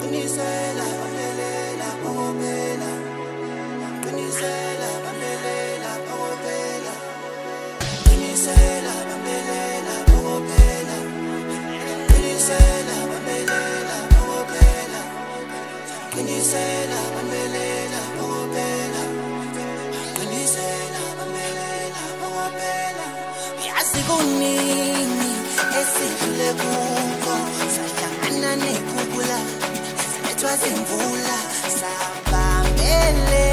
unisela bamelela phokopela unisela bamelela phokopela unisela bamelela phokopela unisela bamelela phokopela unisela bamelela phokopela unisela bamelela phokopela uyazi esidlule kukho sahlangana nekhukula zimvula sabambele.